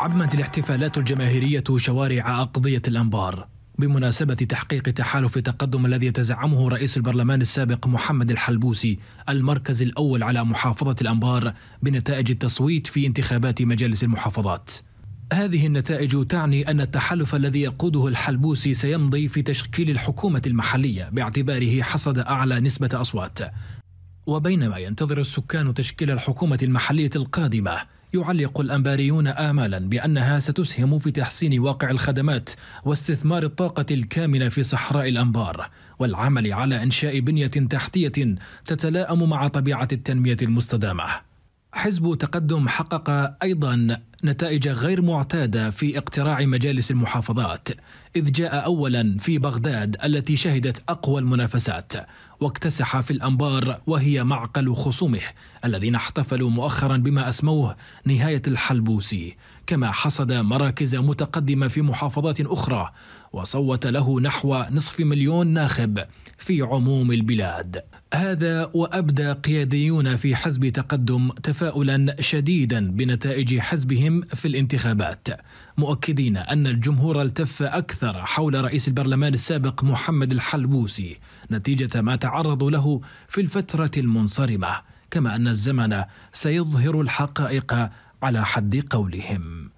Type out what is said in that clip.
عمت الاحتفالات الجماهيرية شوارع أقضية الأنبار. بمناسبة تحقيق تحالف تقدم الذي يتزعمه رئيس البرلمان السابق محمد الحلبوسي المركز الأول على محافظة الأنبار بنتائج التصويت في انتخابات مجالس المحافظات. هذه النتائج تعني أن التحالف الذي يقوده الحلبوسي سيمضي في تشكيل الحكومة المحلية باعتباره حصد أعلى نسبة أصوات. وبينما ينتظر السكان تشكيل الحكومة المحلية القادمة يعلق الأنباريون آمالا بأنها ستسهم في تحسين واقع الخدمات واستثمار الطاقة الكامنة في صحراء الأنبار والعمل على إنشاء بنية تحتية تتلائم مع طبيعة التنمية المستدامة. حزب تقدم حقق أيضا نتائج غير معتادة في اقتراع مجالس المحافظات إذ جاء اولا في بغداد التي شهدت أقوى المنافسات واكتسح في الأنبار وهي معقل خصومه الذين احتفلوا مؤخرا بما أسموه نهاية الحلبوسي. كما حصد مراكز متقدمة في محافظات أخرى وصوت له نحو نصف مليون ناخب. في عموم البلاد. هذا وأبدى قياديون في حزب تقدم تفاؤلا شديدا بنتائج حزبهم في الانتخابات. مؤكدين أن الجمهور التف أكثر حول رئيس البرلمان السابق محمد الحلبوسي نتيجة ما تعرضوا له في الفترة المنصرمة كما أن الزمن سيظهر الحقائق على حد قولهم.